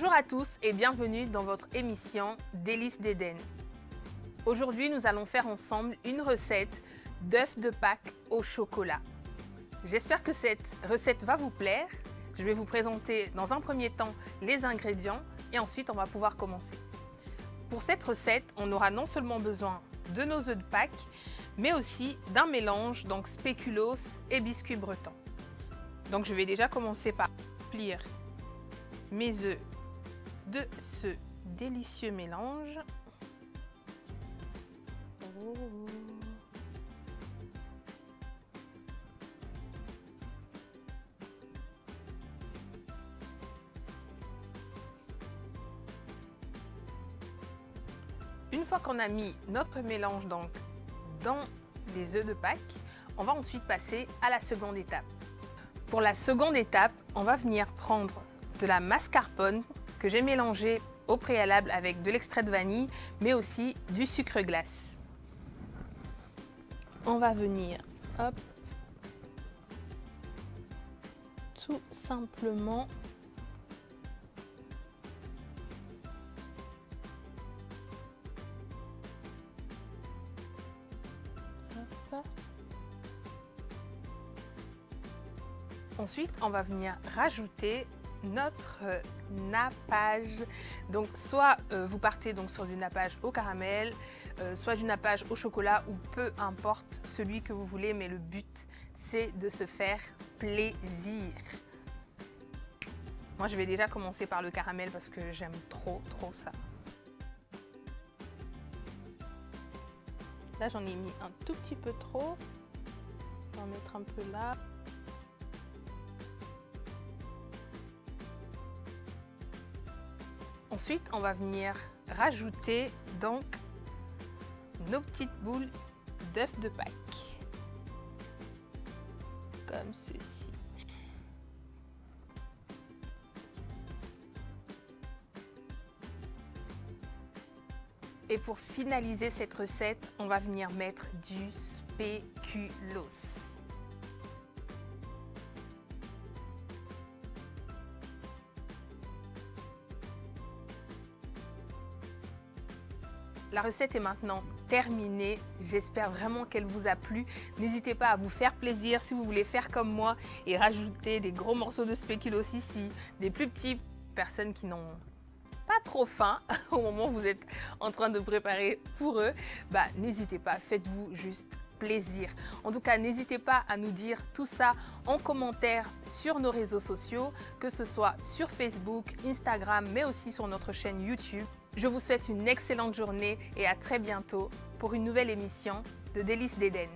Bonjour à tous et bienvenue dans votre émission Délices d'Éden. Aujourd'hui, nous allons faire ensemble une recette d'œufs de Pâques au chocolat. J'espère que cette recette va vous plaire. Je vais vous présenter dans un premier temps les ingrédients et ensuite on va pouvoir commencer. Pour cette recette, on aura non seulement besoin de nos œufs de Pâques, mais aussi d'un mélange, donc spéculoos et biscuit breton. Donc je vais déjà commencer par plier mes œufs de ce délicieux mélange. Une fois qu'on a mis notre mélange donc dans les œufs de Pâques, on va ensuite passer à la seconde étape. Pour la seconde étape, on va venir prendre de la mascarpone que j'ai mélangée au préalable avec de l'extrait de vanille, mais aussi du sucre glace. On va venir, hop, tout simplement Ensuite, on va venir rajouter notre nappage. Donc soit euh, vous partez donc sur du nappage au caramel, euh, soit du nappage au chocolat ou peu importe celui que vous voulez, mais le but c'est de se faire plaisir. Moi je vais déjà commencer par le caramel parce que j'aime trop trop ça. Là j'en ai mis un tout petit peu trop. On va en mettre un peu là. Ensuite, on va venir rajouter donc nos petites boules d'œufs de Pâques. Comme ceci. Et pour finaliser cette recette, on va venir mettre du spéculoos. La recette est maintenant terminée. J'espère vraiment qu'elle vous a plu. N'hésitez pas à vous faire plaisir si vous voulez faire comme moi et rajouter des gros morceaux de spéculoos ici, des plus petits personnes qui n'ont pas trop faim au moment où vous êtes en train de préparer pour eux, bah, n'hésitez pas, faites-vous juste plaisir. En tout cas, n'hésitez pas à nous dire tout ça en commentaire sur nos réseaux sociaux, que ce soit sur Facebook, Instagram, mais aussi sur notre chaîne YouTube. Je vous souhaite une excellente journée et à très bientôt pour une nouvelle émission de Délices d'Éden.